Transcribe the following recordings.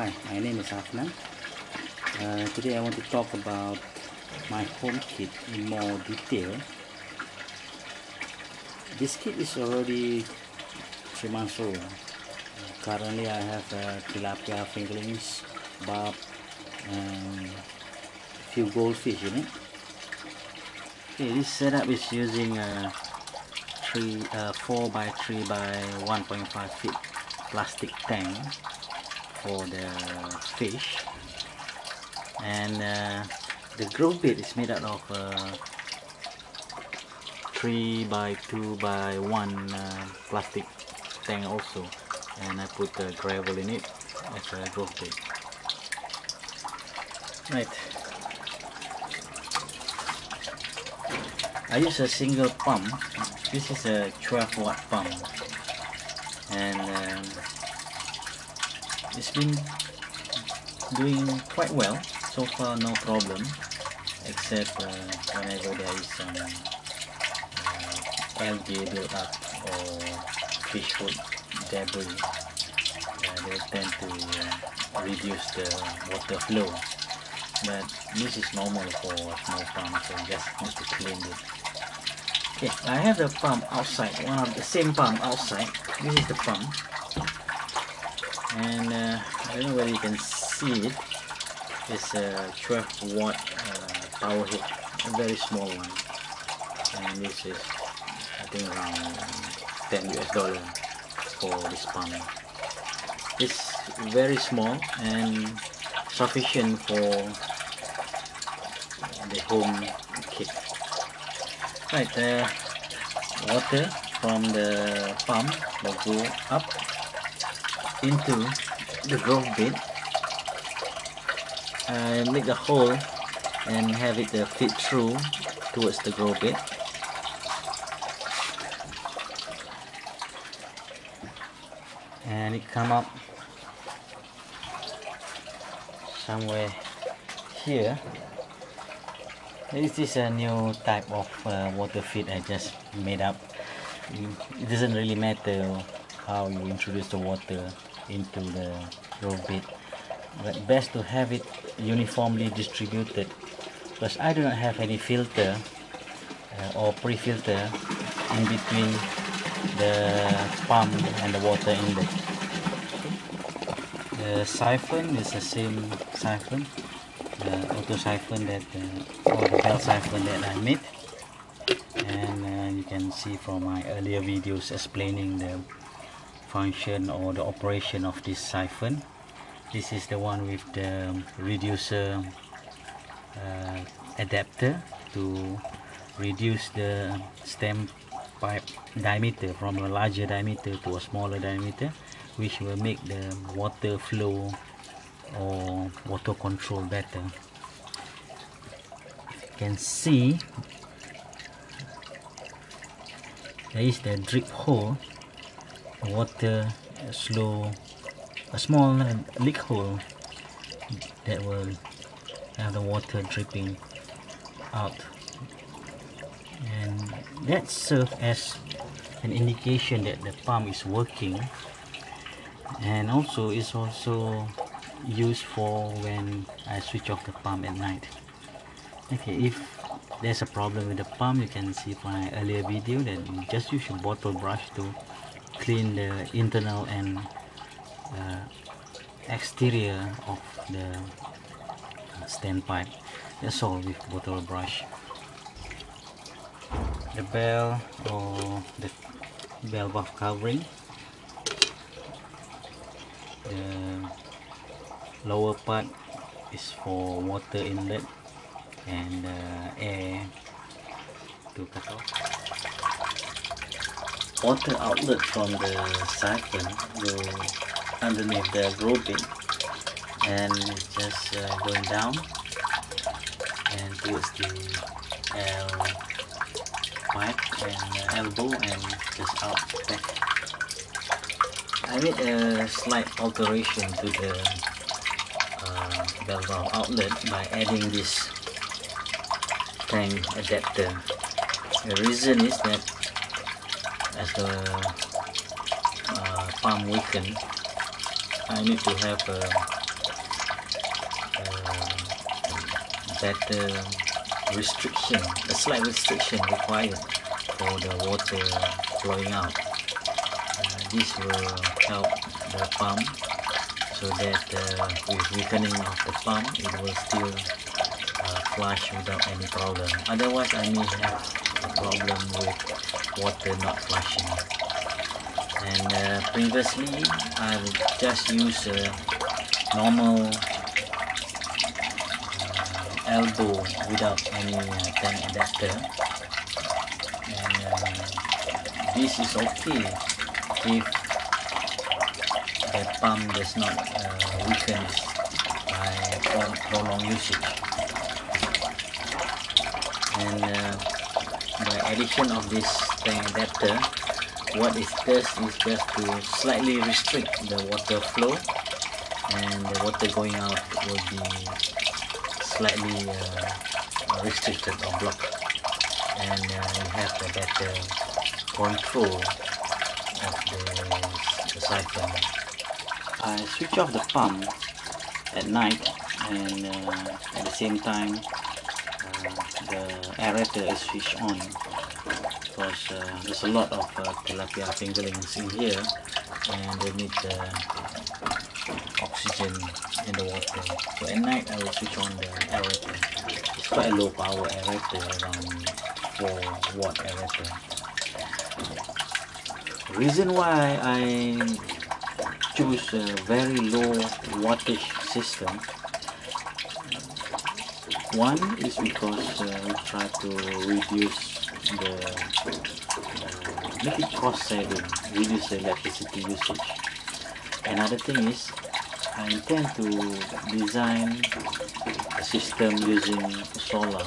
Hi, my name is Affnan. Uh, today I want to talk about my home kit in more detail. This kit is already three months old. Uh, currently I have uh, tilapia fingerlings, barb, and a few goldfish in it. Okay, this setup is using a three, uh, 4 by 3 by 1.5 feet plastic tank for the fish. And uh, the grow bed is made out of uh, 3 by 2 by 1 uh, plastic tank also. And I put uh, gravel in it as a growth bed right. I use a single pump. This is a 12 watt pump. And um, it's been doing quite well. So far no problem except uh, whenever there is some uh, algae built up or fish food debris uh, they tend to uh, reduce the water flow. But this is normal for small pump so just need to clean it. Okay I have the pump outside one of the same pump outside. This is the pump and uh, I don't know whether you can see it. It's a 12 watt uh, power head a very small one. And this is I think around 10 US dollar for this pump. It's very small and sufficient for the home kit. Right the water from the pump will go up into the growth bed I make a hole and have it uh, fit through towards the grow bed and it come up somewhere here. This is a new type of uh, water feed I just made up. It doesn't really matter how you introduce the water into the grow bed but best to have it uniformly distributed. Because I do not have any filter uh, or pre-filter in between the pump and the water inlet. The siphon is the same siphon the auto siphon that uh, or the bell siphon that I made. And uh, you can see from my earlier videos explaining the function or the operation of this siphon. This is the one with the reducer uh, adapter to reduce the stem pipe diameter from a larger diameter to a smaller diameter which will make the water flow or water control better. You can see there is the drip hole water slow a small leak hole that will have the water dripping out. And that serves as an indication that the pump is working. And also is also used for when I switch off the pump at night. Okay if there's a problem with the pump you can see from my earlier video that you just use your bottle brush to clean the internal and uh, exterior of the standpipe. That's all with bottle brush. The bell or the bell valve covering. The lower part is for water inlet and uh, air to cut off water outlet from the siphon underneath the bed and just uh, going down and towards the L pipe and uh, elbow and just out back. I made a slight alteration to the uh, bell valve outlet by adding this tank adapter. The reason is that as the uh, palm weaken I need to have a, a better restriction a slight restriction required for the water flowing out. Uh, this will help the palm so that uh, with weakening of the palm it will still uh, flush without any problem. Otherwise I may have problem with water not flushing. And uh, previously I've just used a normal uh, elbow without any uh, adapter and uh, this is okay if the pump does not uh, weaken by prolonged usage and uh, addition of this adapter what it does is just to slightly restrict the water flow and the water going out will be slightly uh, restricted or blocked and uh, you have a better control of the, the. I switch off the pump at night and uh, at the same time uh, the aerator is switched on because uh, there's a lot of uh, tilapia fingerlings in here and they need uh, oxygen in the water. So at night I will switch on the aerator. It's quite a low power aerator around 4 watt aerator. Reason why I choose a very low wattage system one is because uh, we try to reduce the uh, make it cost saving reduce the electricity usage. Another thing is I intend to design a system using solar.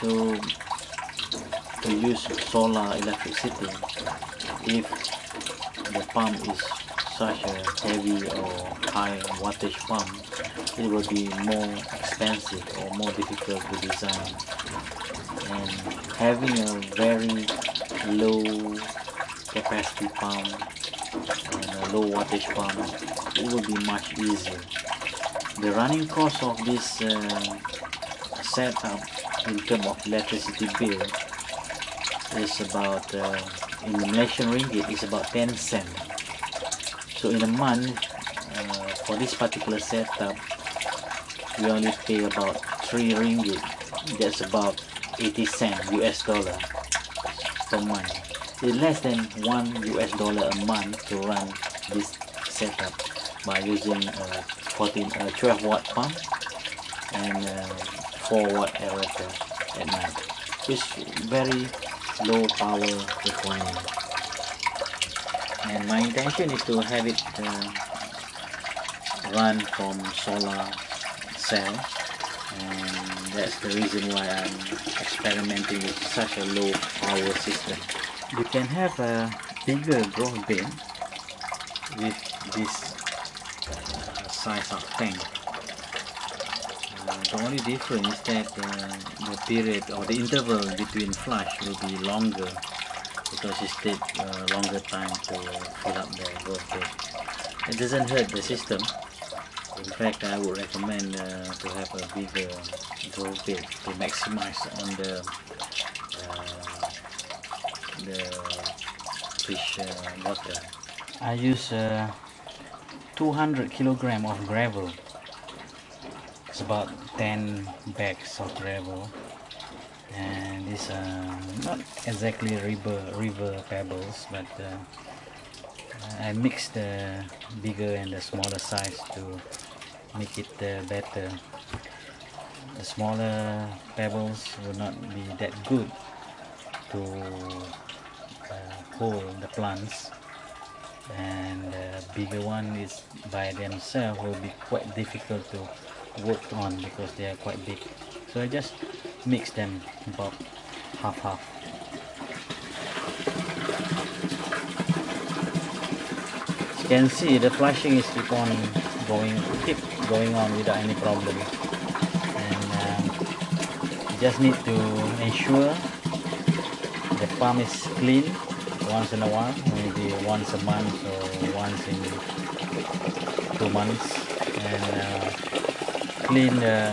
So to use solar electricity if the pump is such a heavy or high wattage pump it will be more expensive or more difficult to design and having a very low capacity pump and a low wattage pump it will be much easier. The running cost of this uh, setup in terms of electricity bill is about uh, in Malaysian ringgit is about 10 cent. So in a month uh, for this particular setup we only pay about 3 ringgit. That's about 80 cent US dollar per month. It's less than 1 US dollar a month to run this setup by using a 14 uh, 12 watt pump and uh, 4 watt aerator at night. It's very low power requirement. And my intention is to have it uh, run from solar cell and that's the reason why I'm experimenting with such a low power system you can have a bigger grow bin with this uh, size of tank uh, the only difference is that uh, the period or the interval between flush will be longer because it takes uh, longer time to fill up the growth bed. It doesn't hurt the system. In fact, I would recommend uh, to have a bigger growth bed to maximize on the uh, the fish uh, water. I use uh, 200 kilogram of gravel it's about 10 bags of gravel and these are not exactly river river pebbles but uh, I mix the bigger and the smaller size to make it uh, better. The smaller pebbles will not be that good to uh, hold the plants. And the bigger one is by themselves will be quite difficult to work on because they are quite big. So I just mix them about half half. You can see the flushing is keep on going keep going on without any problem and um, you just need to ensure the pump is clean once in a while maybe once a month or once in two months and uh, clean the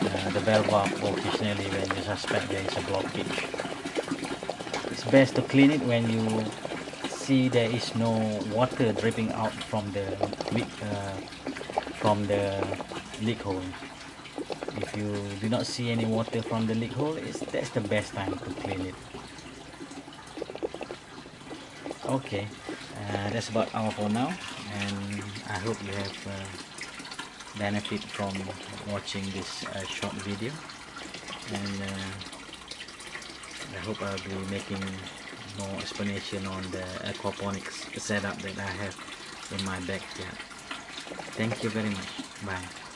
uh, the valve occasionally when you suspect there is a blockage. It's best to clean it when you see there is no water dripping out from the uh, from the leak hole. If you do not see any water from the leak hole, it's, that's the best time to clean it. Okay, uh, that's about all for now and I hope you have uh, benefit from watching this uh, short video and uh, I hope I'll be making more explanation on the aquaponics setup that I have in my backyard. Thank you very much. Bye.